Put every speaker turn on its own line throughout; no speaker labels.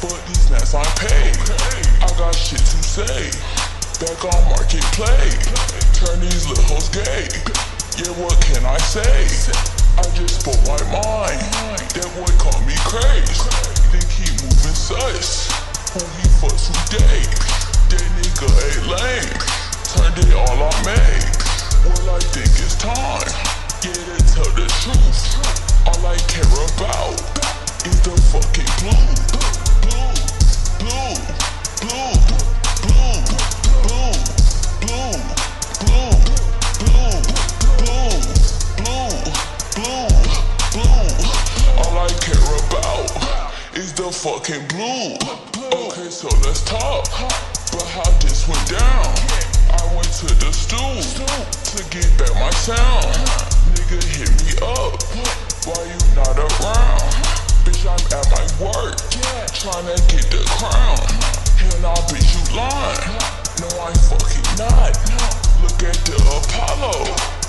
but these nights I'm paid. I got shit to say. Back on marketplace, turn these little hoes gay. Yeah, what can I say? I just spoke my mind. That boy called me crazy. Think he moving sus. Who he fucks today? That nigga ain't lame. Turned it all on me. Well, I think it's time. Yeah, to tell the truth. All I care about is the fucking blue. Blue, the fucking blue. Okay, so let's talk about how this went down. I went to the stool to get back my sound. Nigga hit me up. Why you not around? Bitch, I'm at my work. Tryna get the crown. Hell nah, bitch, you lying. No, I'm fucking not. Look at the Apollo.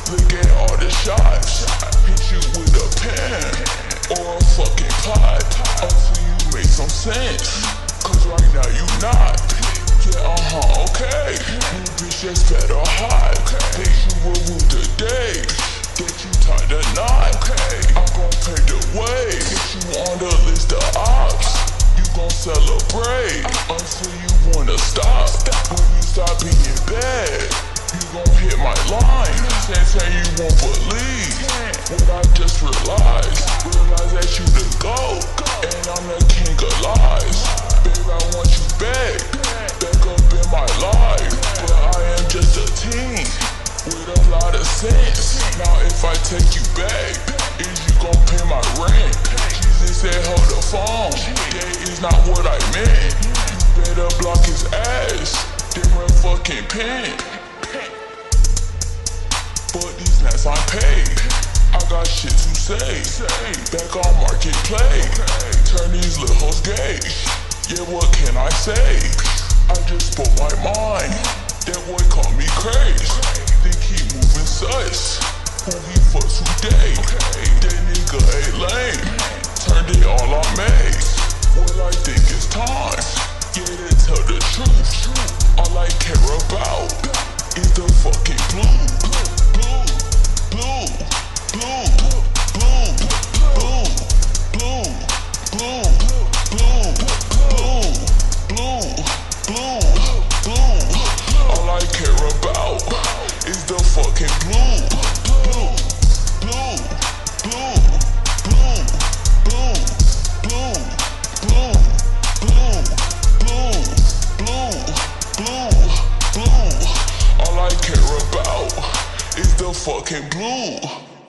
Sense. Cause right now you not. Yeah, uh-huh, okay. You bitch just better hide. That you will rule the day. That you tied the knot. I'm gon' pay the way. Get you on the list of ops. You gon' celebrate until you wanna stop. When you stop being bad, you gon' hit my line. Saying, saying you won't believe what I just realized. Realize that you my rent? Jesus said hold the phone, yeah, it's not what I meant. You better block his ass, different fucking pen. But these nights I'm paid. I got shit to say. Back on marketplace. Turn these little hoes gay. Yeah, what can I say? I just spoke my mind. That boy called me crazy. Think he moving sus. Who he fucks today? That nigga ain't lame. Turned it all on me. Well, I think it's time. Yeah, to tell the truth. All I care about is the fucking blue. Blue, blue, blue, blue, blue, blue, blue, blue, blue, blue, blue, blue. All I care about is the fucking blue fucking blue.